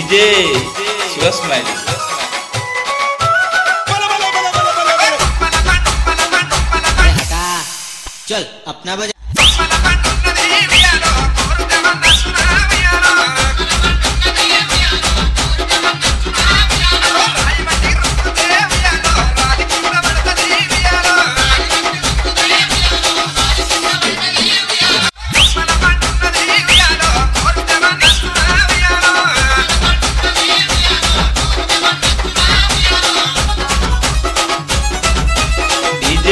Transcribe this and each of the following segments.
DJ Shiv चल अपना बजा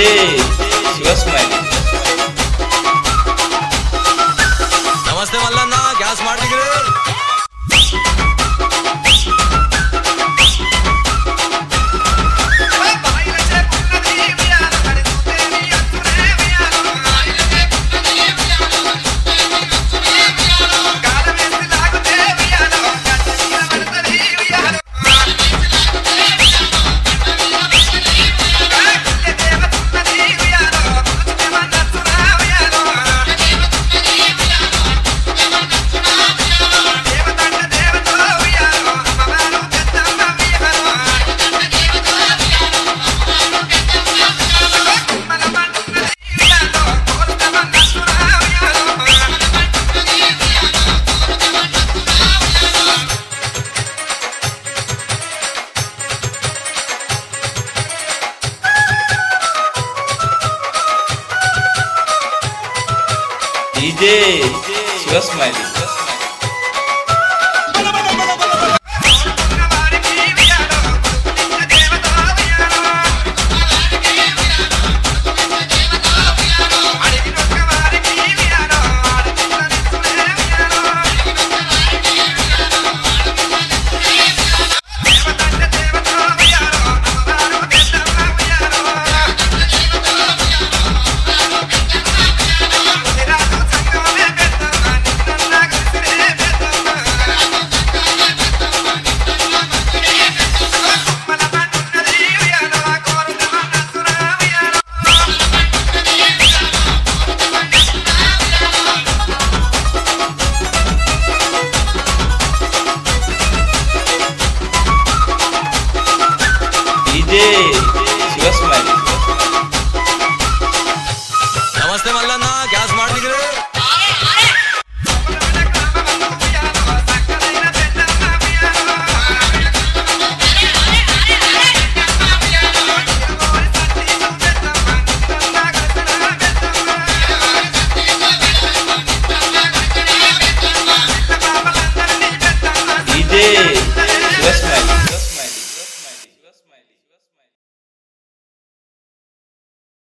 Hey, she. डीजे शिवा